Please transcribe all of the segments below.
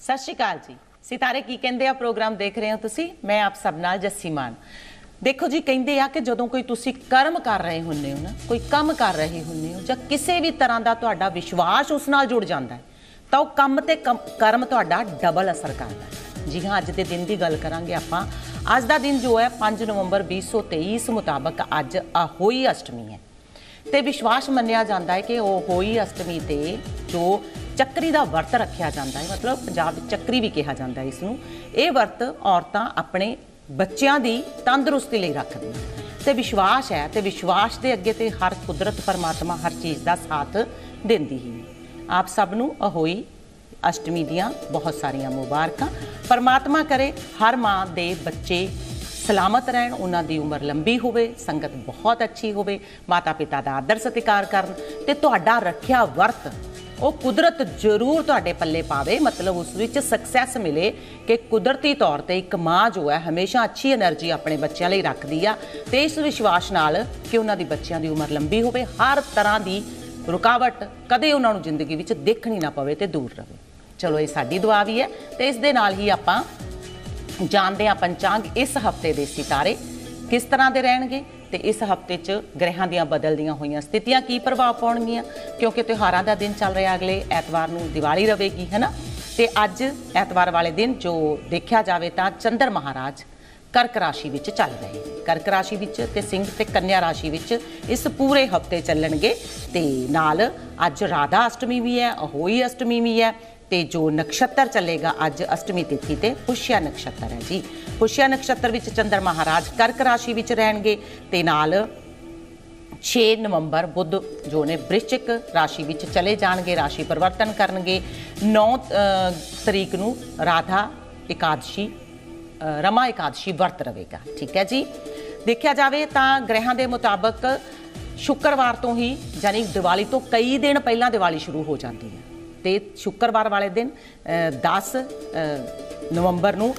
ਸਤਿ ਸ਼੍ਰੀ ਅਕਾਲ ਜੀ। ਸਿਤਾਰੇ ਕੀ ਕਹਿੰਦੇ ਆ? ਪ੍ਰੋਗਰਾਮ ਦੇਖ ਰਹੇ ਹੋ ਤੁਸੀਂ। ਮੈਂ ਆਪ ਸਭ ਨਾਲ ਜੱਸੀ ਮਾਨ। ਦੇਖੋ ਜੀ, ਕਹਿੰਦੇ ਆ ਕਿ ਜਦੋਂ ਕੋਈ ਤੁਸੀਂ ਕਰਮ ਕਰ ਰਹੇ ਹੁੰਦੇ ਹੋ ਨਾ, ਕੋਈ ਕੰਮ ਕਰ ਰਹੇ ਹੁੰਦੇ ਹੋ ਜਾਂ ਕਿਸੇ ਵੀ ਤਰ੍ਹਾਂ ਦਾ ਤੁਹਾਡਾ ਵਿਸ਼ਵਾਸ ਉਸ ਨਾਲ ਜੁੜ ਜਾਂਦਾ ਹੈ, ਤਾਂ ਉਹ ਕੰਮ ਤੇ ਕਮ- ਕਰਮ ਤੁਹਾਡਾ ਡਬਲ ਅਸਰ ਕਰਦਾ ਹੈ। ਜੀ ਹਾਂ, ਅੱਜ ਦੇ ਦਿਨ ਦੀ ਗੱਲ ਕਰਾਂਗੇ ਆਪਾਂ। ਅੱਜ ਦਾ ਦਿਨ ਜੋ ਹੈ 5 ਨਵੰਬਰ 2023 ਇਸ ਮੁਤਾਬਕ ਅੱਜ ਅਹੋਈ ਅਸ਼ਟਮੀ ਹੈ। ਤੇ ਵਿਸ਼ਵਾਸ ਮੰਨਿਆ ਜਾਂਦਾ ਹੈ ਕਿ ਉਹ ਹੋਈ ਅਸ਼ਟਮੀ ਤੇ ਜੋ ਚੱਕਰੀ ਦਾ ਵਰਤ ਰੱਖਿਆ ਜਾਂਦਾ ਹੈ। ਮਤਲਬ ਪੰਜਾਬ ਵਿੱਚ ਚੱਕਰੀ ਵੀ ਕਿਹਾ ਜਾਂਦਾ ਹੈ ਇਸ ਨੂੰ ਇਹ ਵਰਤ ਔਰਤਾਂ ਆਪਣੇ ਬੱਚਿਆਂ ਦੀ ਤੰਦਰੁਸਤੀ ਲਈ ਰੱਖਦੀਆਂ ਤੇ ਵਿਸ਼ਵਾਸ ਹੈ ਤੇ ਵਿਸ਼ਵਾਸ ਦੇ ਅੱਗੇ ਤੇ ਹਰ ਕੁਦਰਤ ਪਰਮਾਤਮਾ ਹਰ ਚੀਜ਼ ਦਾ ਸਾਥ ਦਿੰਦੀ ਹੀ। ਆਪ ਸਭ ਨੂੰ ਅਹੋਈ ਅਸ਼ਟਮੀ ਦੀਆਂ ਬਹੁਤ ਸਾਰੀਆਂ ਮੁਬਾਰਕਾਂ। ਪਰਮਾਤਮਾ ਕਰੇ ਹਰ ਮਾਂ ਦੇ ਬੱਚੇ ਸਲਾਮਤ ਰਹਿਣ, ਉਹਨਾਂ ਦੀ ਉਮਰ ਲੰਬੀ ਹੋਵੇ, ਸੰਗਤ ਬਹੁਤ ਅੱਛੀ ਹੋਵੇ ਮਾਤਾ ਪਿਤਾ ਦਾ ਆਦਰ ਸਤਿਕਾਰ ਕਰਨ ਤੇ ਤੁਹਾਡਾ ਰੱਖਿਆ ਵਰਤ ਉਹ ਕੁਦਰਤ ਜ਼ਰੂਰ ਤੁਹਾਡੇ ਪੱਲੇ ਪਾਵੇ। ਮਤਲਬ ਉਸ ਵਿੱਚ ਸਕਸੈਸ ਮਿਲੇ ਕਿ ਕੁਦਰਤੀ ਤੌਰ ਤੇ ਇੱਕ ਮਾਂ ਜੋ ਹੈ ਹਮੇਸ਼ਾ ਅੱਛੀ એનર્ਜੀ ਆਪਣੇ ਬੱਚਿਆਂ ਲਈ ਰੱਖਦੀ ਆ ਤੇ ਇਸ ਵਿਸ਼ਵਾਸ ਨਾਲ ਕਿ ਉਹਨਾਂ ਦੀ ਬੱਚਿਆਂ ਦੀ ਉਮਰ ਲੰਬੀ ਹੋਵੇ, ਹਰ ਤਰ੍ਹਾਂ ਦੀ ਰੁਕਾਵਟ ਕਦੇ ਉਹਨਾਂ ਨੂੰ ਜ਼ਿੰਦਗੀ ਵਿੱਚ ਦੇਖਣੀ ਨਾ ਪਵੇ ਤੇ ਦੂਰ ਰਹੇ। ਚਲੋ, ਇਹ ਸਾਡੀ ਦੁਆ ਵੀ ਹੈ ਤੇ ਇਸ ਦੇ ਨਾਲ ਹੀ ਆਪਾਂ ਜਾਣਦੇ ਆ ਪੰਚਾਂਗ ਇਸ ਹਫ਼ਤੇ ਦੇ ਸਿਤਾਰੇ ਕਿਸ ਤਰ੍ਹਾਂ ਦੇ ਰਹਿਣਗੇ। ਤੇ ਇਸ ਹਫ਼ਤੇ 'ਚ ਗ੍ਰਹਿਾਂ ਦੀਆਂ ਬਦਲਦੀਆਂ ਹੋਈਆਂ ਸਥਿਤੀਆਂ ਕੀ ਪ੍ਰਭਾਵ ਪਾਉਣਗੀਆਂ? ਕਿਉਂਕਿ ਤਿਉਹਾਰਾਂ ਦਾ ਦਿਨ ਚੱਲ ਰਿਹਾ ਅਗਲੇ ਐਤਵਾਰ ਨੂੰ ਦੀਵਾਲੀ ਰਵੇਗੀ, ਹੈ ਨਾ? ਤੇ ਅੱਜ ਐਤਵਾਰ ਵਾਲੇ ਦਿਨ ਜੋ ਦੇਖਿਆ ਜਾਵੇ ਤਾਂ ਚੰਦਰ ਮਹਾਰਾਜ ਕਰਕ ਰਾਸ਼ੀ ਵਿੱਚ ਚੱਲ ਰਹੇ ਕਰਕ ਰਾਸ਼ੀ ਵਿੱਚ ਤੇ ਸਿੰਘ ਤੇ ਕੰਨਿਆ ਰਾਸ਼ੀ ਵਿੱਚ ਇਸ ਪੂਰੇ ਹਫ਼ਤੇ ਚੱਲਣਗੇ ਤੇ ਨਾਲ ਅੱਜ ਰਾਧਾ ਅਸ਼ਟਮੀ ਵੀ ਹੈ, ਅਹੋਈ ਅਸ਼ਟਮੀ ਵੀ ਹੈ ਤੇ ਜੋ ਨਕਸ਼ਤਰ ਚੱਲੇਗਾ ਅੱਜ ਅਸ਼ਟਮੀ ਤਿਥੀ ਤੇ ਪੁਸ਼ਿਆ ਨਕਸ਼ਤਰ ਹੈ ਜੀ। ਪੁਸ਼ਿਆ ਨਕਸ਼ਤਰ ਵਿੱਚ ਚੰਦਰ ਮਹਾਰਾਜ ਕਰਕ ਰਾਸ਼ੀ ਵਿੱਚ ਰਹਿਣਗੇ ਤੇ ਨਾਲ 6 ਨਵੰਬਰ ਬੁੱਧ ਜੋ ਨੇ ਬ੍ਰਿਸ਼ਚਿਕ ਰਾਸ਼ੀ ਵਿੱਚ ਚਲੇ ਜਾਣਗੇ, ਰਾਸ਼ੀ ਪਰਿਵਰਤਨ ਕਰਨਗੇ। 9 ਤਰੀਕ ਨੂੰ ਰਾਧਾ ਇਕਾਦਸ਼ੀ ਰਮਾ ਇਕਾਦਸ਼ੀ ਵਰਤ ਰਵੇਗਾ ਠੀਕ ਹੈ ਜੀ? ਦੇਖਿਆ ਜਾਵੇ ਤਾਂ ਗ੍ਰਹਿਾਂ ਦੇ ਮੁਤਾਬਕ ਸ਼ੁੱਕਰਵਾਰ ਤੋਂ ਹੀ ਯਾਨੀ ਦੀਵਾਲੀ ਤੋਂ ਕਈ ਦਿਨ ਪਹਿਲਾਂ ਦੀਵਾਲੀ ਸ਼ੁਰੂ ਹੋ ਜਾਂਦੀ ਹੈ। ਤੇ ਸ਼ੁੱਕਰਵਾਰ ਵਾਲੇ ਦਿਨ ਅ, 10 ਨਵੰਬਰ ਨੂੰ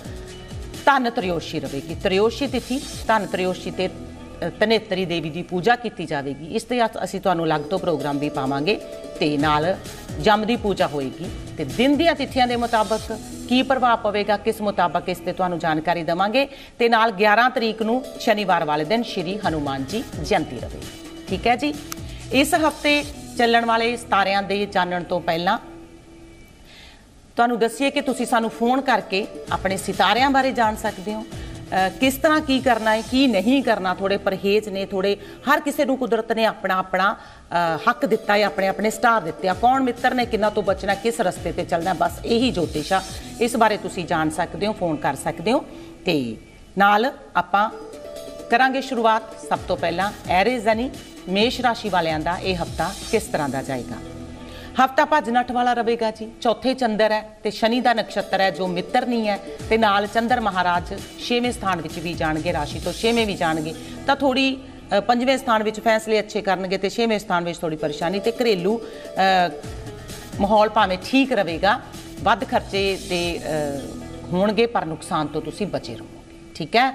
ਧਨ ਤ੍ਰਿਯੋਸ਼ੀ ਰਵੇਗੀ ਤ੍ਰਿਯੋਸ਼ੀ ਤਿਥੀ ਧਨ ਤ੍ਰਿਯੋਸ਼ੀ ਤੇ ਅ, ਧਨੇਤਰੀ ਦੇਵੀ ਦੀ ਪੂਜਾ ਕੀਤੀ ਜਾਵੇਗੀ। ਇਸ ਤੇ ਅਸੀਂ ਤੁਹਾਨੂੰ ਅਲੱਗ ਤੋਂ ਪ੍ਰੋਗਰਾਮ ਵੀ ਪਾਵਾਂਗੇ ਤੇ ਨਾਲ ਜਮ ਦੀ ਪੂਜਾ ਹੋਏਗੀ। ਤੇ ਦਿਨ ਦੀਆਂ ਤਿਥੀਆਂ ਦੇ ਮੁਤਾਬਕ ਕੀ ਪ੍ਰਭਾਵ ਪਵੇਗਾ ਕਿਸ ਮੁਤਾਬਕ ਇਸ ਤੇ ਤੁਹਾਨੂੰ ਜਾਣਕਾਰੀ ਦਵਾਂਗੇ। ਤੇ ਨਾਲ 11 ਤਰੀਕ ਨੂੰ ਸ਼ਨੀਵਾਰ ਵਾਲੇ ਦਿਨ ਸ਼੍ਰੀ ਹਨੂਮਾਨ ਜੀ ਜਯੰਤੀ ਰਹੇਗੀ। ਠੀਕ ਹੈ ਜੀ? ਇਸ ਹਫ਼ਤੇ ਚੱਲਣ ਵਾਲੇ ਸਿਤਾਰਿਆਂ ਦੇ ਜਾਣਨ ਤੋਂ ਪਹਿਲਾਂ ਤੁਹਾਨੂੰ ਦੱਸੀਏ ਕਿ ਤੁਸੀਂ ਸਾਨੂੰ ਫੋਨ ਕਰਕੇ ਆਪਣੇ ਸਿਤਾਰਿਆਂ ਬਾਰੇ ਜਾਣ ਸਕਦੇ ਹੋ। ਕਿਸ ਤਰ੍ਹਾਂ ਕੀ ਕਰਨਾ ਹੈ, ਕੀ ਨਹੀਂ ਕਰਨਾ, ਥੋੜੇ ਪਰਹੇਜ਼ ਨੇ, ਥੋੜੇ ਹਰ ਕਿਸੇ ਨੂੰ ਕੁਦਰਤ ਨੇ ਆਪਣਾ ਆਪਣਾ ਹੱਕ ਦਿੱਤਾ ਹੈ, ਆਪਣੇ ਆਪਣੇ ਸਟਾਰ ਦਿੱਤੇ ਆ। ਕੌਣ ਮਿੱਤਰ ਨੇ, ਕਿੰਨਾ ਤੋਂ ਬਚਣਾ, ਕਿਸ ਰਸਤੇ ਤੇ ਚੱਲਣਾ, ਬਸ ਇਹੀ ਜੋਤਿਸ਼ ਆ। ਇਸ ਬਾਰੇ ਤੁਸੀਂ ਜਾਣ ਸਕਦੇ ਹੋ, ਫੋਨ ਕਰ ਸਕਦੇ ਹੋ। ਤੇ ਨਾਲ ਆਪਾਂ ਕਰਾਂਗੇ ਸ਼ੁਰੂਆਤ। ਸਭ ਤੋਂ ਪਹਿਲਾਂ ਐਰੀਜ਼ ਯਾਨੀ ਮੇਸ਼ ਰਾਸ਼ੀ ਵਾਲਿਆਂ ਦਾ ਇਹ ਹਫਤਾ ਕਿਸ ਤਰ੍ਹਾਂ ਦਾ ਜਾਏਗਾ? ਹਫਤਾ ਭੱਜ ਨੱਠ ਵਾਲਾ ਰਹੇਗਾ ਜੀ। ਚੌਥੇ ਚੰਦਰ ਹੈ ਤੇ ਸ਼ਨੀ ਦਾ ਨਕਸ਼ਤਰ ਹੈ ਜੋ ਮਿੱਤਰ ਨਹੀਂ ਹੈ ਤੇ ਨਾਲ ਚੰਦਰ ਮਹਾਰਾਜ 6ਵੇਂ ਸਥਾਨ ਵਿੱਚ ਵੀ ਜਾਣਗੇ, ਰਾਸ਼ੀ ਤੋਂ 6ਵੇਂ ਵੀ ਜਾਣਗੇ। ਤਾਂ ਥੋੜੀ ਪੰਜਵੇਂ ਸਥਾਨ ਵਿੱਚ ਫੈਸਲੇ ਅੱਛੇ ਕਰਨਗੇ ਤੇ 6ਵੇਂ ਸਥਾਨ ਵਿੱਚ ਥੋੜੀ ਪਰੇਸ਼ਾਨੀ ਤੇ ਘਰੇਲੂ ਮਾਹੌਲ ਭਾਵੇਂ ਠੀਕ ਰਹੇਗਾ, ਵੱਧ ਖਰਚੇ ਦੇ ਹੋਣਗੇ ਪਰ ਨੁਕਸਾਨ ਤੋਂ ਤੁਸੀਂ ਬਚੇ ਰਹੋਗੇ। ਠੀਕ ਹੈ?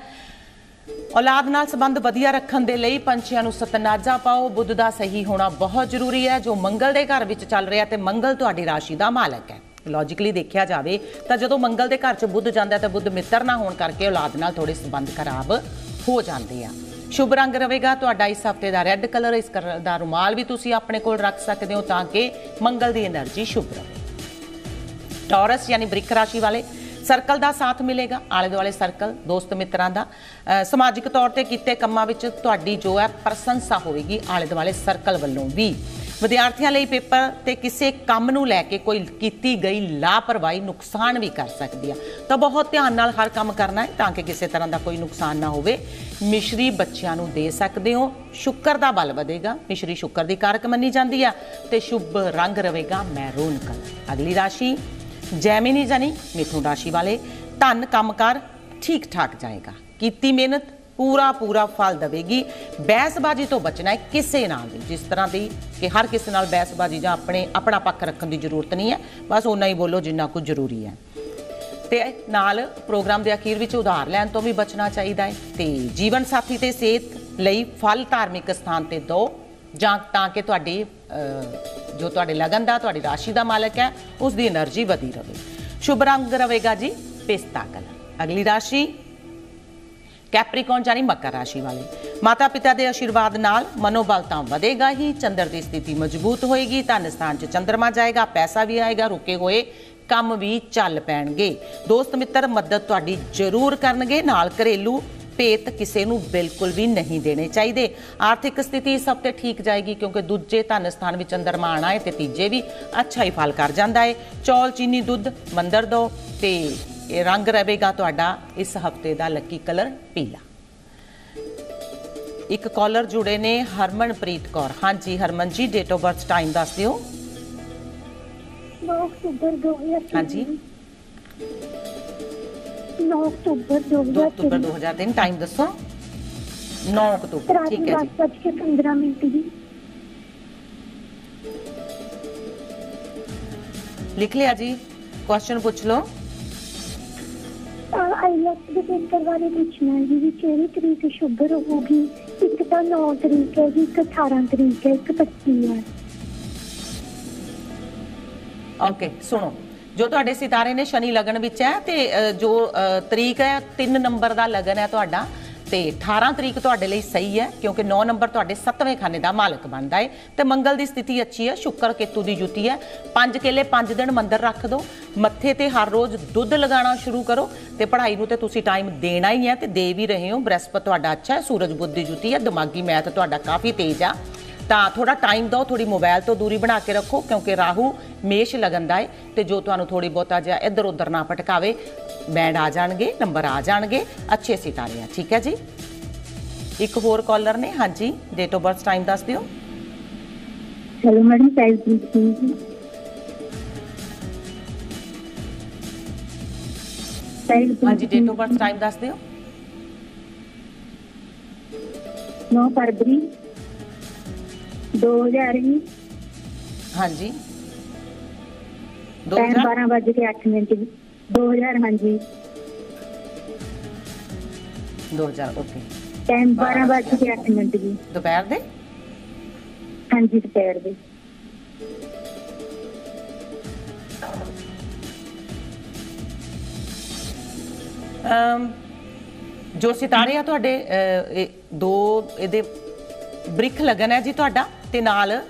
ਔਲਾਦ ਨਾਲ ਸੰਬੰਧ ਵਧੀਆ ਰੱਖਣ ਦੇ ਲਈ ਪੰਛੀਆਂ ਨੂੰ ਸਤਨਾਜਾ ਪਾਓ। ਬੁੱਧ ਦਾ ਸਹੀ ਹੋਣਾ ਬਹੁਤ ਜ਼ਰੂਰੀ ਹੈ। ਜੋ ਮੰਗਲ ਦੇ ਘਰ ਵਿੱਚ ਚੱਲ ਰਿਹਾ ਤੇ ਮੰਗਲ ਤੁਹਾਡੀ ਰਾਸ਼ੀ ਦਾ ਮਾਲਕ ਹੈ। ਲੌਜੀਕਲੀ ਦੇਖਿਆ ਜਾਵੇ ਤਾਂ ਜਦੋਂ ਮੰਗਲ ਦੇ ਘਰ 'ਚ ਬੁੱਧ ਜਾਂਦਾ ਤਾਂ ਬੁੱਧ ਮਿੱਤਰ ਨਾ ਹੋਣ ਕਰਕੇ ਔਲਾਦ ਨਾਲ ਥੋੜੇ ਸੰਬੰਧ ਖਰਾਬ ਹੋ ਜਾਂਦੇ ਆ। ਸ਼ੁਭ ਰੰਗ ਰਹੇਗਾ, ਤੁਹਾਡਾ ਇਸ ਹਫ਼ਤੇ ਦਾ ਰੈੱਡ ਕਲਰ ਇਸ ਕਲਰ ਦਾ ਰੁਮਾਲ ਵੀ ਤੁਸੀਂ ਆਪਣੇ ਕੋਲ ਰੱਖ ਸਕਦੇ ਹੋ ਤਾਂ ਕਿ ਮੰਗਲ ਦੀ એનર્ਜੀ ਸ਼ੁਭ ਰਹੇ। ਟੌਰਸ ਯਾਨੀ ਬ੍ਰਿਕ ਰਾਸ਼ੀ ਵਾਲੇ ਸਰਕਲ ਦਾ ਸਾਥ ਮਿਲੇਗਾ, ਆਲੇ ਦੁਆਲੇ ਸਰਕਲ, ਦੋਸਤ ਮਿੱਤਰਾਂ ਦਾ। ਸਮਾਜਿਕ ਤੌਰ ਤੇ ਕੀਤੇ ਕੰਮਾਂ ਵਿੱਚ ਤੁਹਾਡੀ ਜੋ ਹੈ ਪ੍ਰਸ਼ੰਸਾ ਹੋਵੇਗੀ ਆਲੇ ਦੁਆਲੇ ਸਰਕਲ ਵੱਲੋਂ ਵੀ। ਵਿਦਿਆਰਥੀਆਂ ਲਈ ਪੇਪਰ ਤੇ ਕਿਸੇ ਕੰਮ ਨੂੰ ਲੈ ਕੇ ਕੋਈ ਕੀਤੀ ਗਈ ਲਾਪਰਵਾਹੀ ਨੁਕਸਾਨ ਵੀ ਕਰ ਸਕਦੀ ਆ। ਤਾਂ ਬਹੁਤ ਧਿਆਨ ਨਾਲ ਹਰ ਕੰਮ ਕਰਨਾ ਹੈ ਤਾਂ ਕਿ ਕਿਸੇ ਤਰ੍ਹਾਂ ਦਾ ਕੋਈ ਨੁਕਸਾਨ ਨਾ ਹੋਵੇ। ਮਿਸ਼ਰੀ ਬੱਚਿਆਂ ਨੂੰ ਦੇ ਸਕਦੇ ਹੋ, ਸ਼ੁੱਕਰ ਦਾ ਬਲ ਵਧੇਗਾ। ਮਿਸ਼ਰੀ ਸ਼ੁੱਕਰ ਦੀ ਕਾਰਕ ਮੰਨੀ ਜਾਂਦੀ ਆ ਤੇ ਸ਼ੁਭ ਰੰਗ ਰਵੇਗਾ, ਮੈਰੂਨ ਕਲਰ। ਅਗਲੀ ਰਾਸ਼ੀ ਜੈਮਿਨੀ ਜਾਨੀ ਮਿਥੁਨ ਰਾਸ਼ੀ ਵਾਲੇ। ਧਨ ਕੰਮਕਾਰ ਠੀਕ ਠਾਕ ਜਾਏਗਾ। ਕੀਤੀ ਮਿਹਨਤ ਪੂਰਾ ਪੂਰਾ ਫਲ ਦੇਵੇਗੀ। ਬਹਿਸਬਾਜ਼ੀ ਤੋਂ ਬਚਣਾ ਹੈ ਕਿਸੇ ਨਾਲ ਵੀ। ਜਿਸ ਤਰ੍ਹਾਂ ਦੀ ਕਿ ਹਰ ਕਿਸੇ ਨਾਲ ਬਹਿਸਬਾਜ਼ੀ ਜਾਂ ਆਪਣੇ, ਆਪਣਾ ਪੱਖ ਰੱਖਣ ਦੀ ਜ਼ਰੂਰਤ ਨਹੀਂ ਹੈ। ਬਸ ਉਨਾ ਹੀ ਬੋਲੋ ਜਿੰਨਾ ਕੁ ਜ਼ਰੂਰੀ ਹੈ। ਤੇ ਨਾਲ ਪ੍ਰੋਗਰਾਮ ਦੇ ਅਖੀਰ ਵਿੱਚ ਉਧਾਰ ਲੈਣ ਤੋਂ ਵੀ ਬਚਣਾ ਚਾਹੀਦਾ ਹੈ। ਤੇ ਜੀਵਨ ਸਾਥੀ ਤੇ ਸਿਹਤ ਲਈ ਫਲ ਧਾਰਮਿਕ ਸਥਾਨ ਤੇ ਦਿਓ ਜਾਂ ਤਾਂ ਕਿ ਤੁਹਾਡੀ ਜੋ ਤੁਹਾਡੇ ਲਗਨ ਦਾ, ਤੁਹਾਡੀ ਰਾਸ਼ੀ ਦਾ ਮਾਲਕ ਹੈ, ਉਸ ਦੀ એનર્ਜੀ ਵਧੀ ਰਹੇ ਸ਼ੁਭ ਰੰਗ ਰਹੇਗਾ ਜੀ, ਪਿਸਤਾ ਕਲਰ। ਅਗਲੀ ਰਾਸ਼ੀ ਕੈਪਰੀਕੌਨ ਜਾਨੀ ਮੱਕਰ ਰਾਸ਼ੀ ਵਾਲੇ। ਮਾਤਾ ਪਿਤਾ ਦੇ ਆਸ਼ੀਰਵਾਦ ਨਾਲ ਮਨੋਬਲ ਤਾਂ ਵਧੇਗਾ ਹੀ, ਚੰਦਰ ਦੀ ਸਥਿਤੀ ਮਜ਼ਬੂਤ ਹੋਏਗੀ, ਧਨ ਸਥਾਨ 'ਚ ਚੰਦਰਮਾ ਜਾਏਗਾ, ਪੈਸਾ ਵੀ ਆਏਗਾ, ਰੁਕੇ ਹੋਏ ਕੰਮ ਵੀ ਚੱਲ ਪੈਣਗੇ। ਦੋਸਤ ਮਿੱਤਰ, ਮਦਦ ਤੁਹਾਡੀ ਜ਼ਰੂਰ ਕਰਨਗੇ, ਨਾਲ ਘਰੇਲੂ ਭੇਤ ਕਿਸੇ ਨੂੰ ਬਿਲਕੁਲ ਵੀ ਨਹੀਂ ਦੇਣੇ ਚਾਹੀਦੇ। ਆਰਥਿਕ ਸਥਿਤੀ ਇਸ ਹਫ਼ਤੇ ਠੀਕ ਜਾਏਗੀ ਕਿਉਂਕਿ ਦੂਜੇ ਧਨ ਸਥਾਨ ਵਿੱਚ ਚੰਦਰਮਾ ਆਣਾ ਹੈ ਤੇ ਤੀਜੇ ਵੀ ਅੱਛਾ ਹੀ ਫਲ ਕਰ ਜਾਂਦਾ ਹੈ ਚੌਲ ਚੀਨੀ ਦੁੱਧ ਮੰਦਰ ਦੋ ਤੇ ਇਹ ਰੰਗ ਰਹੇਗਾ ਤੁਹਾਡਾ ਇਸ ਹਫ਼ਤੇ ਦਾ ਲੱਕੀ ਕਲਰ ਪੀਲਾ। ਇੱਕ ਕਾਲਰ ਜੁੜੇ ਨੇ ਹਰਮਨਪ੍ਰੀਤ ਕੌਰ। ਹਾਂਜੀ ਹਰਮਨ ਜੀ ਡੇਟ ਆਫ ਬਰਥ ਟਾਈਮ ਦੱਸ ਦਿਓ। 9 ਅਕਤੂਬਰ 2003 ਹਾਂਜੀ। 9 ਅਕਤੂਬਰ 2 ਅਕਤੂਬਰ 2003 2003 ਟਾਈਮ ਦੱਸੋ 9 ਅਕਤੂਬਰ ਰਾਤ ਠੀਕ ਨੂੰ ਹੈ 10 ਜੀ ਵੱਜ ਕੇ 15 ਮਿੰਟ ਦੀ ਲਿਖ ਲਿਆ ਜੀ ਕੁਐਸਚਨ ਪੁੱਛ ਲਓ ਆਈਲੈਟਸ ਦੇ ਪੇਪਰ ਬਾਰੇ ਪੁੱਛਣਾ ਹੈ ਜੀ ਵੀ ਕਿਹੜੀ ਤਰੀਕ ਸ਼ੁਭ ਰਹੂਗੀ ਇੱਕ ਤਾਂ 9 ਤਰੀਕ ਹੈ ਜੀ ਇੱਕ 18 ਤਰੀਕ ਹੈ ਇੱਕ 25 ਹੈ ਓਕੇ ਸੁਣੋ ਜੋ ਤੁਹਾਡੇ ਸਿਤਾਰੇ ਨੇ ਸ਼ਨੀ ਲਗਨ ਵਿੱਚ ਹੈ ਤੇ ਜੋ ਤਰੀਕ ਹੈ 3 ਨੰਬਰ ਦਾ ਲਗਨ ਹੈ ਤੁਹਾਡਾ ਤੇ 18 ਤਰੀਕ ਤੁਹਾਡੇ ਲਈ ਸਹੀ ਹੈ, ਕਿਉਂਕਿ 9 ਨੰਬਰ ਤੁਹਾਡੇ 7ਵੇਂ ਖਾਨੇ ਦਾ ਮਾਲਕ ਬਣਦਾ ਹੈ। ਤੇ ਮੰਗਲ ਦੀ ਸਥਿਤੀ ਅੱਛੀ ਹੈ, ਸ਼ੁੱਕਰ ਕੇਤੂ ਦੀ ਜੁਤੀ ਹੈ। ਪੰਜ ਕੇਲੇ ਪੰਜ ਦਿਨ ਮੰਦਰ ਰੱਖ ਦਿਓ, ਮੱਥੇ ਤੇ ਹਰ ਰੋਜ਼ ਦੁੱਧ ਲਗਾਉਣਾ ਸ਼ੁਰੂ ਕਰੋ ਤੇ ਪੜ੍ਹਾਈ ਨੂੰ ਤੇ ਤੁਸੀਂ ਟਾਈਮ ਦੇਣਾ ਹੀ ਹੈ ਤੇ ਦੇ ਵੀ ਰਹੇ ਹੋ। ਬ੍ਰਹਸਪਤ ਤੁਹਾਡਾ ਅੱਛਾ ਹੈ, ਸੂਰਜ ਬੁੱਧ ਦੀ ਜੁਤੀ ਹੈ, ਦਿਮਾਗੀ ਮੈਥ ਤੁਹਾਡਾ ਕਾਫੀ ਤੇਜ਼ ਆ। ਤਾਂ ਥੋੜਾ ਟਾਈਮ ਦਿਓ ਥੋੜੀ ਮੋਬਾਈਲ ਤੋਂ ਦੂਰੀ ਬਣਾ ਕੇ ਰੱਖੋ ਕਿਉਂਕਿ ਰਾਹੂ ਮੇਸ਼ ਲਗੰਦਾ ਹੈ ਤੇ ਜੋ ਤੁਹਾਨੂੰ ਥੋੜੀ ਬਹੁਤਾ ਜਿਹਾ ਇੱਧਰ ਉੱਧਰ ਨਾ ਭਟਕਾਵੇ ਬੈਂਡ ਆ ਜਾਣਗੇ ਨੰਬਰ ਆ ਜਾਣਗੇ ਅੱਛੇ ਸਿਤਾਰੇ ਆ ਠੀਕ ਹੈ ਜੀ? ਇੱਕ ਹੋਰ ਕਾਲਰ ਨੇ ਹਾਂਜੀ ਡੇਟ ਆਫ ਬਰਥ ਟਾਈਮ ਦੱਸ ਦਿਓ। Hello madam ਸੈਲਜੀਤ Singh ji. ਹਾਂਜੀ ਡੇਟ ਆਫ ਬਰਥ ਟਾਈਮ ਦੱਸ ਦਿਓ। 9 ਫਰਵਰੀ 2020 ਹਾਂਜੀ। ਟਾਈਮ 2000 12 ਵੱਜ ਕੇ 8 ਮਿੰਟ ਜੀ। 2000 ਹਾਂਜੀ। 2000 ਓਕੇ। ਟਾਈਮ 12 ਵੱਜ ਕੇ 8 ਮਿੰਟ ਜੀ। ਦੁਪਹਿਰ ਦੇ? ਹਾਂਜੀ ਦੁਪਹਿਰ ਦੇ। ਅਮ ਜੋ ਸਿਤਾਰੇ ਆ ਤੁਹਾਡੇ ਦੋ ਇਹਦੇ ਬ੍ਰਿਖ ਲਗਨ ਹੈ ਜੀ ਤੁਹਾਡਾ? ਤੇ ਨਾਲ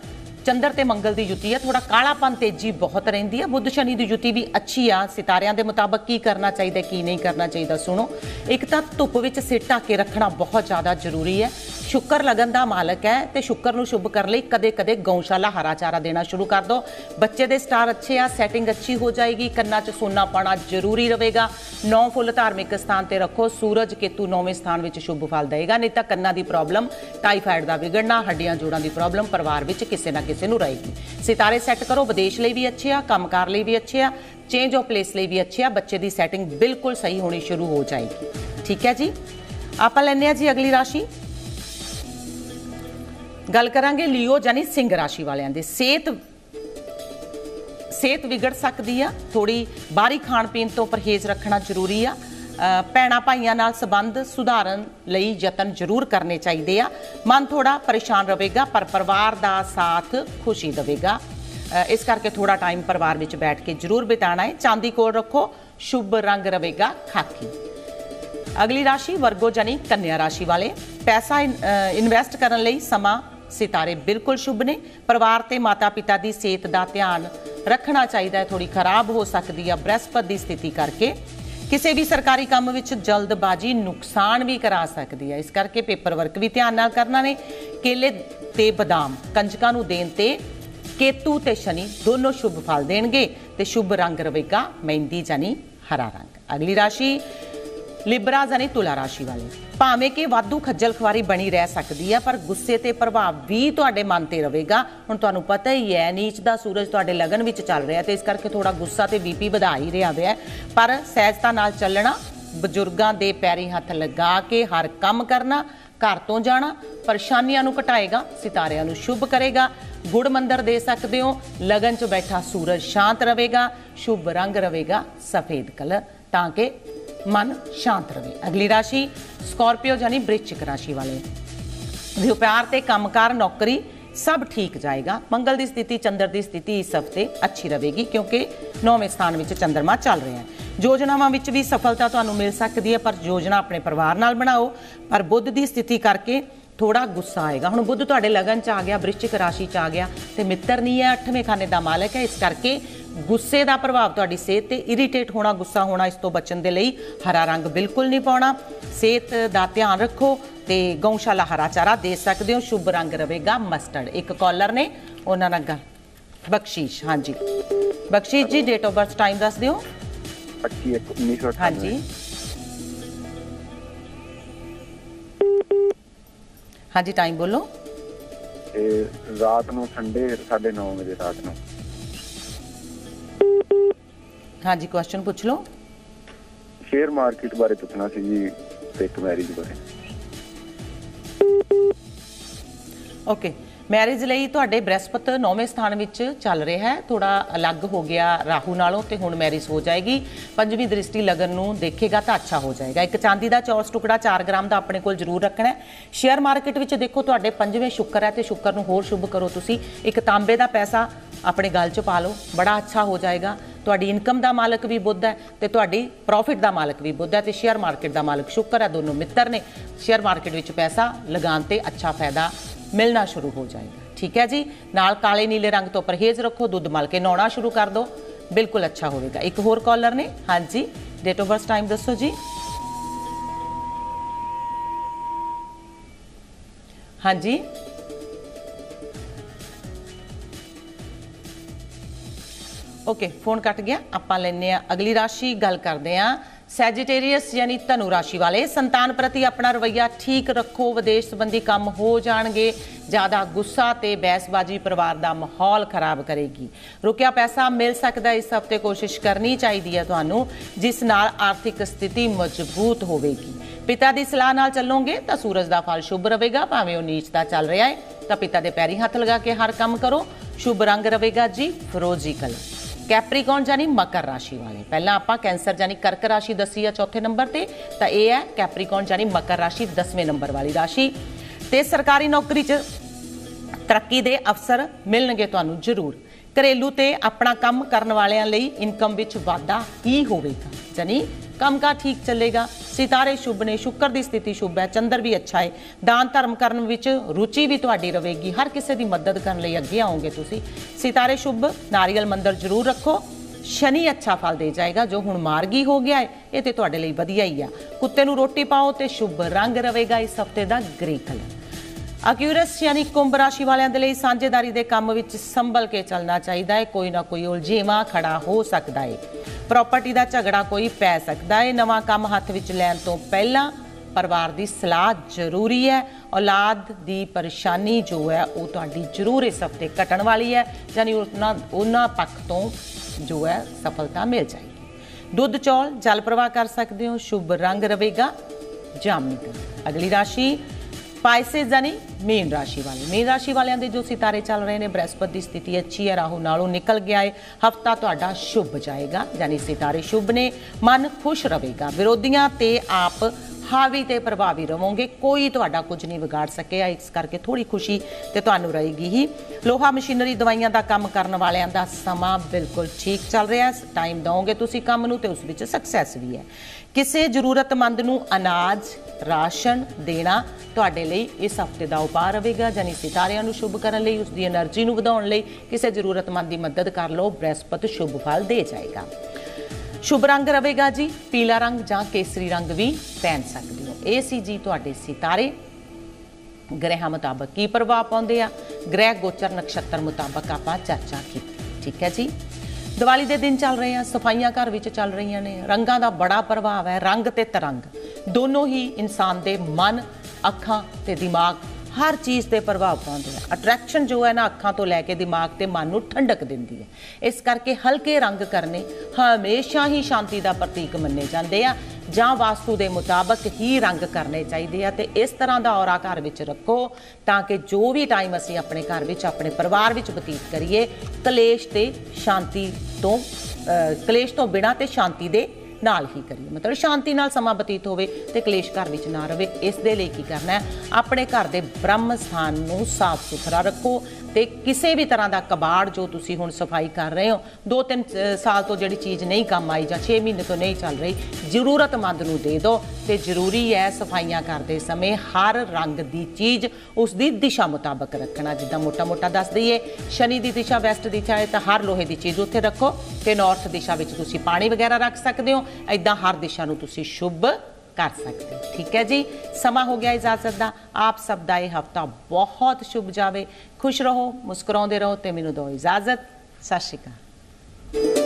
ਚੰਦਰ ਤੇ ਮੰਗਲ ਦੀ ਜੁਤੀ ਹੈ। ਥੋੜਾ ਕਾਲਾਪਨ ਤੇਜ਼ੀ ਬਹੁਤ ਰਹਿੰਦੀ ਹੈ। ਬੁੱਧ ਸ਼ਨੀ ਦੀ ਜੁਤੀ ਵੀ ਅੱਛੀ ਆ। ਸਿਤਾਰਿਆਂ ਦੇ ਮੁਤਾਬਕ ਕੀ ਕਰਨਾ ਚਾਹੀਦਾ, ਕੀ ਨਹੀਂ ਕਰਨਾ ਚਾਹੀਦਾ ਸੁਣੋ। ਇੱਕ ਤਾਂ ਧੁੱਪ ਵਿੱਚ ਸਿਰ ਢੱਕ ਕੇ ਰੱਖਣਾ ਬਹੁਤ ਜ਼ਿਆਦਾ ਜ਼ਰੂਰੀ ਹੈ। ਸ਼ੁੱਕਰ ਲਗਨ ਦਾ ਮਾਲਕ ਹੈ ਤੇ ਸ਼ੁੱਕਰ ਨੂੰ ਸ਼ੁਭ ਕਰਨ ਲਈ ਕਦੇ-ਕਦੇ ਗਊਸ਼ਾਲਾ ਹਰਾ ਚਾਰਾ ਦੇਣਾ ਸ਼ੁਰੂ ਕਰ ਦਿਓ ਬੱਚੇ ਦੇ ਸਟਾਰ ਅੱਛੇ ਆ ਸੈਟਿੰਗ ਅੱਛੀ ਹੋ ਜਾਏਗੀ, ਕੰਨਾਂ 'ਚ ਸੋਨਾ ਪਾਣਾ ਜ਼ਰੂਰੀ ਰਹੇਗਾ। ਨੌ ਫੁੱਲ ਧਾਰਮਿਕ ਸਥਾਨ ਤੇ ਰੱਖੋ, ਸੂਰਜ ਕੇਤੂ ਨੌਵੇਂ ਸਥਾਨ ਵਿੱਚ ਸ਼ੁਭ ਫਲ ਦੇਗਾ, ਨਹੀਂ ਤਾਂ ਕੰਨਾਂ ਦੀ ਪ੍ਰੋਬਲਮ ਟਾਈਫਾਇਡ ਦਾ ਵਿਗੜਨਾ, ਹੱਡੀਆਂ ਜੋੜਾਂ ਦੀ ਪ੍ਰੋਬਲਮ ਪਰਿਵਾਰ ਵਿੱਚ ਕਿਸੇ ਨਾ ਕਿਸੇ ਨੂੰ ਰਹੇਗੀ। ਸਿਤਾਰੇ ਸੈੱਟ ਕਰੋ, ਵਿਦੇਸ਼ ਲਈ ਵੀ ਅੱਛੇ ਆ, ਕੰਮਕਾਰ ਲਈ ਵੀ ਅੱਛੇ ਆ ਚੇਂਜ ਆਫ ਪਲੇਸ ਲਈ ਵੀ ਅੱਛੇ ਆ, ਬੱਚੇ ਦੀ ਸੈਟਿੰਗ ਬਿਲਕੁਲ ਸਹੀ ਹੋਣੀ ਸ਼ੁਰੂ ਹੋ ਜਾਏਗੀ। ਠੀਕ ਹੈ ਜੀ? ਆਪਾਂ ਲੈਂਦੇ ਆ ਜੀ ਅਗਲੀ ਰਾਸ਼ੀ। ਗੱਲ ਕਰਾਂਗੇ ਲਿਓ ਜਾਨੀ ਸਿੰਘ ਰਾਸ਼ੀ ਵਾਲਿਆਂ ਦੇ। ਸਿਹਤ ਸਿਹਤ ਵਿਗੜ ਸਕਦੀ ਆ ਥੋੜੀ ਬਾਹਰੀ ਖਾਣ ਪੀਣ ਤੋਂ ਪਰਹੇਜ਼ ਰੱਖਣਾ ਜ਼ਰੂਰੀ ਆ। ਅ, ਭੈਣਾਂ ਭਾਈਆਂ ਨਾਲ ਸੰਬੰਧ ਸੁਧਾਰਨ ਲਈ ਯਤਨ ਜ਼ਰੂਰ ਕਰਨੇ ਚਾਹੀਦੇ ਆ। ਮਨ ਥੋੜਾ ਪਰੇਸ਼ਾਨ ਰਹੇਗਾ ਪਰ ਪਰਿਵਾਰ ਦਾ ਸਾਥ ਖੁਸ਼ੀ ਦੇਵੇਗਾ। ਇਸ ਕਰਕੇ ਥੋੜਾ ਟਾਈਮ ਪਰਿਵਾਰ ਵਿੱਚ ਬੈਠ ਕੇ ਜ਼ਰੂਰ ਬਿਤਾਣਾ ਹੈ। ਚਾਂਦੀ ਕੋਲ ਰੱਖੋ ਸ਼ੁਭ ਰੰਗ ਰਹੇਗਾ ਖਾਕੀ। ਅਗਲੀ ਰਾਸ਼ੀ ਵਰਗੋ ਜਾਨੀ ਕੰਨਿਆ ਰਾਸ਼ੀ ਵਾਲੇ। ਪੈਸਾ ਇਨ- ਇਨਵੈਸਟ ਕਰਨ ਲਈ ਸਮਾਂ ਸਿਤਾਰੇ ਬਿਲਕੁਲ ਸ਼ੁਭ ਨੇ। ਪਰਿਵਾਰ ਤੇ ਮਾਤਾ-ਪਿਤਾ ਦੀ ਸਿਹਤ ਦਾ ਧਿਆਨ ਰੱਖਣਾ ਚਾਹੀਦਾ ਹੈ। ਥੋੜੀ ਖਰਾਬ ਹੋ ਸਕਦੀ ਹੈ ਬ੍ਰਹਸਪਤ ਦੀ ਸਥਿਤੀ ਕਰਕੇ। ਕਿਸੇ ਵੀ ਸਰਕਾਰੀ ਕੰਮ ਵਿੱਚ ਜਲਦਬਾਜ਼ੀ ਨੁਕਸਾਨ ਵੀ ਕਰਾ ਸਕਦੀ ਹੈ ਇਸ ਕਰਕੇ ਪੇਪਰ ਵਰਕ ਵੀ ਧਿਆਨ ਨਾਲ ਕਰਨਾ ਨੇ। ਕੇਲੇ ਤੇ ਬਦਾਮ ਕੰਜਕਾਂ ਨੂੰ ਦੇਣ ਤੇ ਕੇਤੂ ਤੇ ਸ਼ਨੀ ਦੋਨੋਂ ਸ਼ੁਭ ਫਲ ਦੇਣਗੇ ਤੇ ਸ਼ੁਭ ਰੰਗ ਰਹੇਗਾ ਮਹਿੰਦੀ ਜਾਨੀ ਹਰਾ ਰੰਗ। ਅਗਲੀ ਰਾਸ਼ੀ ਲਿਬਰਾ ਜਾਨੀ ਤੁਲਾ ਰਾਸ਼ੀ ਵਾਲੇ। ਭਾਵੇਂ ਕਿ ਵਾਧੂ ਖੱਜਲ ਖਵਾਰੀ ਬਣੀ ਰਹਿ ਸਕਦੀ ਹੈ, ਪਰ ਗੁੱਸੇ ਤੇ ਪ੍ਰਭਾਵ ਵੀ ਤੁਹਾਡੇ ਮਨ ਤੇ ਰਹੇਗਾ ਹੁਣ ਤੁਹਾਨੂੰ ਪਤਾ ਹੀ ਹੈ, ਨੀਚ ਦਾ ਸੂਰਜ ਤੁਹਾਡੇ ਲਗਨ ਵਿੱਚ ਚੱਲ ਰਿਹਾ ਤੇ ਇਸ ਕਰਕੇ ਥੋੜਾ ਗੁੱਸਾ ਤੇ ਬੀਪੀ ਵਧਾ ਹੀ ਰਿਹਾ ਹੋਇਆ ਪਰ ਸਹਿਜਤਾ ਨਾਲ ਚੱਲਣਾ, ਬਜ਼ੁਰਗਾਂ ਦੇ ਪੈਰੀ ਹੱਥ ਲਗਾ ਕੇ ਹਰ ਕੰਮ ਕਰਨਾ, ਘਰ ਤੋਂ ਜਾਣਾ, ਪਰੇਸ਼ਾਨੀਆਂ ਨੂੰ ਘਟਾਏਗਾ, ਸਿਤਾਰਿਆਂ ਨੂੰ ਸ਼ੁਭ ਕਰੇਗਾ। ਗੁੜ ਮੰਦਰ ਦੇ ਸਕਦੇ ਹੋ, ਲਗਨ 'ਚ ਬੈਠਾ ਸੂਰਜ ਸ਼ਾਂਤ ਰਹੇਗਾ ਸ਼ੁਭ ਰੰਗ ਰਹੇਗਾ ਸਫੇਦ ਕਲਰ। ਤਾਂ ਕਿ ਮਨ ਸ਼ਾਂਤ ਰਹੇ ਅਗਲੀ ਰਾਸ਼ੀ ਸਕਾਰਪੀਓ ਜਾਨੀ ਬ੍ਰਿਸ਼ਚਿਕ ਰਾਸ਼ੀ ਵਾਲੇ। ਵਪਾਰ ਤੇ ਕੰਮਕਾਰ, ਨੌਕਰੀ ਸਭ ਠੀਕ ਜਾਏਗਾ। ਮੰਗਲ ਦੀ ਸਥਿਤੀ, ਚੰਦਰ ਦੀ ਸਥਿਤੀ ਇਸ ਹਫ਼ਤੇ ਅੱਛੀ ਰਹੇਗੀ ਕਿਉਂਕਿ ਨੌਵੇਂ ਸਥਾਨ ਵਿੱਚ ਚੰਦਰਮਾ ਚੱਲ ਰਿਹਾ ਹੈ। ਯੋਜਨਾਵਾਂ ਵਿੱਚ ਵੀ ਸਫਲਤਾ ਤੁਹਾਨੂੰ ਮਿਲ ਸਕਦੀ ਹੈ, ਪਰ ਯੋਜਨਾ ਆਪਣੇ ਪਰਿਵਾਰ ਨਾਲ ਬਣਾਓ। ਪਰ ਬੁੱਧ ਦੀ ਸਥਿਤੀ ਕਰਕੇ ਥੋੜਾ ਗੁੱਸਾ ਆਏਗਾ। ਹੁਣ ਬੁੱਧ ਤੁਹਾਡੇ ਲਗਨ ਚ ਆ ਗਿਆ, ਬ੍ਰਿਸ਼ਚਿਕ ਰਾਸ਼ੀ ਚ ਆ ਗਿਆ ਤੇ ਮਿੱਤਰ ਨਹੀਂ ਹੈ, ਅੱਠਵੇਂ ਖਾਨੇ ਦਾ ਮਾਲਕ ਹੈ। ਇਸ ਕਰਕੇ ਗੁੱਸੇ ਦਾ ਪ੍ਰਭਾਵ ਤੁਹਾਡੀ ਸਿਹਤ ਤੇ ਇਰੀਟੇਟ ਹੋਣਾ ਗੁੱਸਾ ਹੋਣਾ ਇਸ ਤੋਂ ਬਚਣ ਦੇ ਲਈ ਹਰਾ ਰੰਗ ਬਿਲਕੁਲ ਨਹੀਂ ਪਾਉਣਾ। ਸਿਹਤ ਦਾ ਧਿਆਨ ਰੱਖੋ ਤੇ ਗਊਸ਼ਾਲਾ ਹਰਾ ਚਾਰਾ ਦੇ ਸਕਦੇ ਹੋ ਸ਼ੁਭ ਰੰਗ ਰਵੇਗਾ ਮਸਟਰਡ ਇੱਕ ਕਾਲਰ ਨੇ ਉਹਨਾਂ ਨਾਲ ਗੱਲ। ਬਖਸ਼ੀਸ਼ ਹਾਂਜੀ। ਬਖਸ਼ੀਸ਼ ਜੀ ਡੇਟ ਆਫ ਬਰਥ ਟਾਈਮ ਦੱਸ ਦਿਓ। 25 1998 ਹਾਂਜੀ। ਹਾਂਜੀ ਟਾਈਮ ਬੋਲੋ। ਰਾਤ ਨੂੰ ਸੰਡੇ 9:30 ਵਜੇ ਰਾਤ ਨੂੰ। ਹਾਂਜੀ ਕੁਐਸਚਨ ਪੁੱਛ ਲਓ। ਸ਼ੇਅਰ ਮਾਰਕੀਟ ਬਾਰੇ ਪੁੱਛਣਾ ਸੀ ਜੀ ਤੇ ਇੱਕ ਮੈਰਿਜ ਬਾਰੇ। ਓਕੇ ਮੈਰਿਜ ਲਈ ਤੁਹਾਡੇ ਬ੍ਰਹਸਪਤ ਨੌਵੇਂ ਸਥਾਨ ਵਿੱਚ ਚੱਲ ਰਿਹਾ ਹੈ। ਥੋੜਾ ਅਲੱਗ ਹੋ ਗਿਆ ਰਾਹੂ ਨਾਲੋਂ ਤੇ ਹੁਣ ਮੈਰਿਜ ਹੋ ਜਾਏਗੀ। ਪੰਜਵੀਂ ਦ੍ਰਿਸ਼ਟੀ ਲਗਨ ਨੂੰ ਦੇਖੇਗਾ ਤਾਂ ਅੱਛਾ ਹੋ ਜਾਏਗਾ। ਇੱਕ ਚਾਂਦੀ ਦਾ ਚੌਰਸ ਟੁਕੜਾ 4 ਗ੍ਰਾਮ ਦਾ ਆਪਣੇ ਕੋਲ ਜ਼ਰੂਰ ਰੱਖਣਾ ਹੈ। ਸ਼ੇਅਰ ਮਾਰਕੀਟ ਵਿੱਚ ਦੇਖੋ ਤੁਹਾਡੇ ਪੰਜਵੇਂ ਸ਼ੁੱਕਰ ਹੈ ਤੇ ਸ਼ੁੱਕਰ ਨੂੰ ਹੋਰ ਸ਼ੁਭ ਕਰੋ ਤੁਸੀਂ। ਇੱਕ ਤਾਂਬੇ ਦਾ ਪੈਸਾ ਆਪਣੇ ਗਲ 'ਚ ਪਾ ਲਓ। ਬੜਾ ਅੱਛਾ ਹੋ ਜਾਏਗਾ। ਤੁਹਾਡੀ ਇਨਕਮ ਦਾ ਮਾਲਕ ਵੀ ਬੁੱਧ ਹੈ ਤੇ ਤੁਹਾਡੀ ਪ੍ਰੋਫਿਟ ਦਾ ਮਾਲਕ ਵੀ ਬੁੱਧ ਹੈ ਤੇ ਸ਼ੇਅਰ ਮਾਰਕੀਟ ਦਾ ਮਾਲਕ ਸ਼ੁੱਕਰ ਹੈ, ਦੋਨੋਂ ਮਿੱਤਰ ਨੇ। ਸ਼ੇਅਰ ਮਾਰਕੀਟ ਵਿੱਚ ਪੈਸਾ ਲਗਾਉਣ ਤੇ ਅੱਛਾ ਫਾਇਦਾ ਮਿਲਣਾ ਸ਼ੁਰੂ ਹੋ ਜਾਏਗਾ। ਠੀਕ ਹੈ ਜੀ? ਨਾਲ ਕਾਲੇ ਨੀਲੇ ਰੰਗ ਤੋਂ ਪਰਹੇਜ਼ ਰੱਖੋ, ਦੁੱਧ ਮਲ ਕੇ ਨਹਾਉਣਾ ਸ਼ੁਰੂ ਕਰ ਦਿਓ ਬਿਲਕੁਲ ਅੱਛਾ ਹੋਵੇਗਾ। ਇੱਕ ਹੋਰ ਕਾਲਰ ਨੇ। ਹਾਂਜੀ। ਡੇਟ ਆਫ ਬਰਥ ਟਾਈਮ ਦੱਸੋ ਜੀ। ਹਾਂਜੀ। ਓਕੇ ਫੋਨ ਕੱਟ ਗਿਆ। ਆਪਾਂ ਲੈਨੇ ਆ ਅਗਲੀ ਰਾਸ਼ੀ, ਗੱਲ ਕਰਦੇ ਆ ਸੈਜੀਟੇਰੀਅਸ ਯਾਨੀ ਧਨੂ ਰਾਸ਼ੀ ਵਾਲੇ, ਸੰਤਾਨ ਪ੍ਰਤੀ ਆਪਣਾ ਰਵਈਆ ਠੀਕ ਰੱਖੋ, ਵਿਦੇਸ਼ ਸੰਬੰਧੀ ਕੰਮ ਹੋ ਜਾਣਗੇ। ਜ਼ਿਆਦਾ ਗੁੱਸਾ ਤੇ ਬਹਿਸਬਾਜ਼ੀ ਪਰਿਵਾਰ ਦਾ ਮਾਹੌਲ ਖਰਾਬ ਕਰੇਗੀ। ਰੁਕਿਆ ਪੈਸਾ ਮਿਲ ਸਕਦਾ ਇਸ ਹਫ਼ਤੇ ਕੋਸ਼ਿਸ਼ ਕਰਨੀ ਚਾਹੀਦੀ ਹੈ ਤੁਹਾਨੂੰ, ਜਿਸ ਨਾਲ ਆਰਥਿਕ ਸਥਿਤੀ ਮਜ਼ਬੂਤ ਹੋਵੇਗੀ। ਪਿਤਾ ਦੀ ਸਲਾਹ ਨਾਲ ਚੱਲੋਗੇ ਤਾਂ ਸੂਰਜ ਦਾ ਫਲ ਸ਼ੁਭ ਰਹੇਗਾ, ਭਾਵੇਂ ਉਹ ਨੀਚ ਦਾ ਚੱਲ ਰਿਹਾ ਹੈ। ਤਾਂ ਪਿਤਾ ਦੇ ਪੈਰੀ ਹੱਥ ਲਗਾ ਕੇ ਹਰ ਕੰਮ ਕਰੋ। ਸ਼ੁਭ ਰੰਗ ਰਹੇਗਾ ਜੀ, ਫਿਰੋਜ਼ੀ ਕਲਰ। ਕੈਪਰੀਕੌਨ ਜਾਨੀ ਮਕਰ ਰਾਸ਼ੀ ਵਾਲੇ। ਪਹਿਲਾਂ ਆਪਾਂ ਕੈਂਸਰ ਜਾਨੀ ਕਰਕ ਰਾਸ਼ੀ ਦੱਸੀ ਆ ਚੌਥੇ ਨੰਬਰ ਤੇ, ਤਾਂ ਇਹ ਹੈ ਕੈਪਰੀਕੌਨ ਜਾਨੀ ਮਕਰ ਰਾਸ਼ੀ 10ਵੇਂ ਨੰਬਰ ਵਾਲੀ ਰਾਸ਼ੀ। ਤੇ ਸਰਕਾਰੀ ਨੌਕਰੀ 'ਚ ਤਰੱਕੀ ਦੇ ਅਵਸਰ ਮਿਲਣਗੇ ਤੁਹਾਨੂੰ ਜ਼ਰੂਰ। ਘਰੇਲੂ ਤੇ ਆਪਣਾ ਕੰਮ ਕਰਨ ਵਾਲਿਆਂ ਲਈ ਇਨਕਮ ਵਿੱਚ ਵਾਧਾ ਹੀ ਹੋਵੇਗਾ। ਜਾਨੀ ਕੰਮ ਕੰਮਕਾਰ ਠੀਕ ਚੱਲੇਗਾ। ਸਿਤਾਰੇ ਸ਼ੁਭ ਨੇ, ਸ਼ੁੱਕਰ ਦੀ ਸਥਿਤੀ ਸ਼ੁਭ ਹੈ, ਚੰਦਰ ਵੀ ਅੱਛਾ ਹੈ। ਦਾਨ ਧਰਮ ਕਰਨ ਵਿੱਚ ਰੁਚੀ ਵੀ ਤੁਹਾਡੀ ਰਹੇਗੀ। ਹਰ ਕਿਸੇ ਦੀ ਮਦਦ ਕਰਨ ਲਈ ਅੱਗੇ ਆਓਗੇ ਤੁਸੀਂ। ਸਿਤਾਰੇ ਸ਼ੁਭ, ਨਾਰੀਅਲ ਮੰਦਰ ਜ਼ਰੂਰ ਰੱਖੋ। ਸ਼ਨੀ ਅੱਛਾ ਫਲ ਦੇ ਜਾਏਗਾ, ਜੋ ਹੁਣ ਮਾਰਗੀ ਹੋ ਗਿਆ ਹੈ, ਇਹ ਤੇ ਤੁਹਾਡੇ ਲਈ ਵਧੀਆ ਹੀ ਆ। ਕੁੱਤੇ ਨੂੰ ਰੋਟੀ ਪਾਓ ਤੇ ਸ਼ੁਭ ਰੰਗ ਰਹੇਗਾ ਇਸ ਹਫ਼ਤੇ ਦਾ ਗ੍ਰੇ ਕਲਰ। ਅਕਿਊਰਸ ਯਾਨੀ ਕੁੰਭ ਰਾਸ਼ੀ ਵਾਲਿਆਂ ਦੇ ਲਈ ਸਾਂਝੇਦਾਰੀ ਦੇ ਕੰਮ ਵਿੱਚ ਸੰਭਲ ਕੇ ਚੱਲਣਾ ਚਾਹੀਦਾ ਹੈ। ਕੋਈ ਨਾ ਕੋਈ ਉਲਝੇਵਾ ਖੜਾ ਹੋ ਸਕਦਾ ਹੈ। ਪ੍ਰਾਪਰਟੀ ਦਾ ਝਗੜਾ ਕੋਈ ਪੈ ਸਕਦਾ ਹੈ। ਨਵਾਂ ਕੰਮ ਹੱਥ ਵਿੱਚ ਲੈਣ ਤੋਂ ਪਹਿਲਾਂ ਪਰਿਵਾਰ ਦੀ ਸਲਾਹ ਜ਼ਰੂਰੀ ਹੈ। ਔਲਾਦ ਦੀ ਪਰੇਸ਼ਾਨੀ ਜੋ ਹੈ, ਉਹ ਤੁਹਾਡੀ ਜ਼ਰੂਰ ਇਸ ਹਫ਼ਤੇ ਘਟਣ ਵਾਲੀ ਹੈ ਯਾਨੀ ਉਹਨਾਂ ਉਹਨਾਂ ਪੱਖ ਤੋਂ ਜੋ ਹੈ, ਸਫਲਤਾ ਮਿਲ ਜਾਏਗੀ। ਦੁੱਧ, ਚੌਲ, ਜਲ ਪ੍ਰਵਾਹ ਕਰ ਸਕਦੇ ਹੋ। ਸ਼ੁਭ ਰੰਗ ਰਹੇਗਾ। ਜਾਮਨੀ ਅਗਲੀ ਰਾਸ਼ੀ ਪਾਈਸੇਸ ਜਾਨੀ ਮੀਨ ਰਾਸ਼ੀ ਵਾਲੇ। ਮੀਨ ਰਾਸ਼ੀ ਵਾਲਿਆਂ ਦੇ ਜੋ ਸਿਤਾਰੇ ਚੱਲ ਰਹੇ ਨੇ, ਬ੍ਰਹਸਪਤੀ ਦੀ ਸਥਿਤੀ ਅੱਛੀ ਹੈ, ਰਾਹੂ ਨਾਲੋਂ ਨਿਕਲ ਗਿਆ ਹੈ ਹਫਤਾ ਤੁਹਾਡਾ ਸ਼ੁਭ ਜਾਏਗਾ, ਯਾਨੀ ਸਿਤਾਰੇ ਸ਼ੁਭ ਨੇ। ਮਨ ਖੁਸ਼ ਰਹੇਗਾ। ਵਿਰੋਧੀਆਂ ਤੇ ਆਪ ਹਾਵੀ ਤੇ ਪ੍ਰਭਾਵੀ ਰਹੋਗੇ। ਕੋਈ ਤੁਹਾਡਾ ਕੁਝ ਨਹੀਂ ਵਿਗਾੜ ਸਕਿਆ। ਇਸ ਕਰਕੇ ਥੋੜੀ ਖੁਸ਼ੀ ਤੇ ਤੁਹਾਨੂੰ ਰਹੇਗੀ ਹੀ। ਲੋਹਾ ਮਸ਼ੀਨਰੀ ਦਵਾਈਆਂ ਦਾ ਕੰਮ ਕਰਨ ਵਾਲਿਆਂ ਦਾ ਸਮਾਂ ਬਿਲਕੁਲ ਠੀਕ ਚੱਲ ਰਿਹਾ। ਹੈ ਟਾਈਮ ਦਵੋਗੇ ਤੁਸੀਂ ਕੰਮ ਨੂੰ ਤੇ ਉਸ ਵਿੱਚ ਸਕਸੈਸ ਵੀ ਹੈ। ਕਿਸੇ ਜ਼ਰੂਰਤਮੰਦ ਨੂੰ ਅਨਾਜ, ਰਾਸ਼ਨ ਦੇਣਾ ਤੁਹਾਡੇ ਲਈ ਇਸ ਹਫ਼ਤੇ ਦਾ ਉਪਾਅ ਰਹੇਗਾ। ਜਾਨੀ ਸਿਤਾਰਿਆਂ ਨੂੰ ਸ਼ੁਭ ਕਰਨ ਲਈ ਉਸ ਦੀ એનર્ਜੀ ਨੂੰ ਵਧਾਉਣ ਲਈ ਕਿਸੇ ਜ਼ਰੂਰਤਮੰਦ ਦੀ ਮਦਦ ਕਰ ਲਓ। ਬ੍ਰਹਿਸਪਤ ਸ਼ੁਭ ਫਲ ਦੇ ਜਾਏਗਾ। ਸ਼ੁਭ ਰੰਗ ਰਹੇਗਾ ਜੀ। ਪੀਲਾ ਰੰਗ ਜਾਂ ਕੇਸਰੀ ਰੰਗ ਵੀ ਪਹਿਨ ਸਕਦੇ ਹੋ। ਇਹ ਸੀ ਜੀ ਤੁਹਾਡੇ ਸਿਤਾਰੇ। ਗ੍ਰਹਿਾਂ ਮੁਤਾਬਕ ਕੀ ਪ੍ਰਭਾਵ ਪਾਉਂਦੇ ਆ? ਗ੍ਰਹਿ ਗੋਚਰ ਨਕਸ਼ਤਰ ਮੁਤਾਬਕ ਆਪਾਂ ਚਰਚਾ ਕੀਤੀ। ਠੀਕ ਹੈ ਜੀ। ਦੀਵਾਲੀ ਦੇ ਦਿਨ ਚੱਲ ਰਹੇ ਆ, ਸਫਾਈਆਂ ਘਰ ਵਿੱਚ ਚੱਲ ਰਹੀਆਂ ਨੇ। ਰੰਗਾਂ ਦਾ ਬੜਾ ਪ੍ਰਭਾਵ ਹੈ। ਰੰਗ ਤੇ ਤਰੰਗ। ਦੋਨੋਂ ਹੀ ਇਨਸਾਨ ਦੇ ਮਨ, ਅੱਖਾਂ ਤੇ ਦਿਮਾਗ ਹਰ ਚੀਜ਼ ਤੇ ਪ੍ਰਭਾਵ ਪਾਉਂਦੇ ਆ। ਅਟਰੈਕਸ਼ਨ ਜੋ ਹੈ ਨਾ ਅੱਖਾਂ ਤੋਂ ਲੈ ਕੇ ਦਿਮਾਗ ਤੇ ਮਨ ਨੂੰ ਠੰਡਕ ਦਿੰਦੀ ਹੈ। ਇਸ ਕਰਕੇ ਹਲਕੇ ਰੰਗ ਕਰਨੇ ਹਮੇਸ਼ਾ ਹੀ ਸ਼ਾਂਤੀ ਦਾ ਪ੍ਰਤੀਕ ਮੰਨੇ ਜਾਂਦੇ ਆ। ਜਾਂ ਵਾਸਤੂ ਦੇ ਮੁਤਾਬਕ ਹੀ ਰੰਗ ਕਰਨੇ ਚਾਹੀਦੇ ਆ ਤੇ ਇਸ ਤਰ੍ਹਾਂ ਦਾ ਔਰਾ ਘਰ ਵਿੱਚ ਰੱਖੋ ਤਾਂ ਕਿ ਜੋ ਵੀ ਟਾਈਮ ਅਸੀਂ ਆਪਣੇ ਘਰ ਵਿੱਚ, ਆਪਣੇ ਪਰਿਵਾਰ ਵਿੱਚ ਬਤੀਤ ਕਰੀਏ, ਕਲੇਸ਼ ਤੇ ਸ਼ਾਂਤੀ ਤੋਂ ਕਲੇਸ਼ ਤੋਂ ਬਿਨਾਂ ਤੇ ਸ਼ਾਂਤੀ ਦੇ ਨਾਲ ਹੀ ਕਰੀਏ। ਮਤਲਬ ਸ਼ਾਂਤੀ ਨਾਲ ਸਮਾਂ ਬਤੀਤ ਹੋਵੇ ਤੇ ਕਲੇਸ਼ ਘਰ ਵਿੱਚ ਨਾ ਰਵੇ। ਇਸ ਦੇ ਲਈ ਕੀ ਕਰਨਾ ਹੈ? ਆਪਣੇ ਘਰ ਦੇ ਬ੍ਰਹਮ ਸਥਾਨ ਨੂੰ ਸਾਫ਼ ਸੁਥਰਾ ਰੱਖੋ। ਤੇ ਕਿਸੇ ਵੀ ਤਰ੍ਹਾਂ ਦਾ ਕਬਾੜ ਜੋ ਤੁਸੀਂ ਹੁਣ ਸਫ਼ਾਈ ਕਰ ਰਹੇ ਹੋ, ਦੋ ਤਿੰਨ ਸਾਲ ਤੋਂ ਜਿਹੜੀ ਚੀਜ਼ ਨਹੀਂ ਕੰਮ ਆਈ ਜਾਂ 6 ਮਹੀਨੇ ਤੋਂ ਨਹੀਂ ਚੱਲ ਰਹੀ, ਜ਼ਰੂਰਤਮੰਦ ਨੂੰ ਦੇ ਦਿਓ ਤੇ ਜ਼ਰੂਰੀ ਹੈ ਸਫਾਈਆਂ ਕਰਦੇ ਸਮੇਂ ਹਰ ਰੰਗ ਦੀ ਚੀਜ਼ ਉਸ ਦੀ ਦਿਸ਼ਾ ਮੁਤਾਬਕ ਰੱਖਣਾ। ਜਿੱਦਾਂ ਮੋਟਾ-ਮੋਟਾ ਦੱਸ ਦਈਏ, ਸ਼ਨੀ ਦੀ ਦਿਸ਼ਾ, ਵੈਸਟ ਦਿਸ਼ਾ ਹੈ ਤਾਂ ਹਰ ਲੋਹੇ ਦੀ ਚੀਜ਼ ਉੱਥੇ ਰੱਖੋ ਤੇ ਨਾਰਥ ਦਿਸ਼ਾ ਵਿੱਚ ਤੁਸੀਂ ਪਾਣੀ ਵਗੈਰਾ ਰੱਖ ਸਕਦੇ ਹੋ। ਐਦਾਂ ਹਰ ਦਿਸ਼ਾ ਨੂੰ ਤੁਸੀਂ ਸ਼ੁਭ ਕਰ ਸਕਦੇ ਠੀਕ ਹੈ ਜੀ ਸਮਾਂ ਹੋ ਗਿਆ ਇਜਾਜ਼ਤ ਦਾ ਆਪ ਸਭ ਦਾ ਇਹ ਹਫਤਾ ਬਹੁਤ ਸ਼ੁਭ ਜਾਵੇ ਖੁਸ਼ ਰਹੋ ਮੁਸਕਰਾਉਂਦੇ ਰਹੋ ਤੇ ਮੈਨੂੰ ਦਿਓ ਇਜਾਜ਼ਤ ਸਤਿ ਸ਼੍ਰੀ ਅਕਾਲ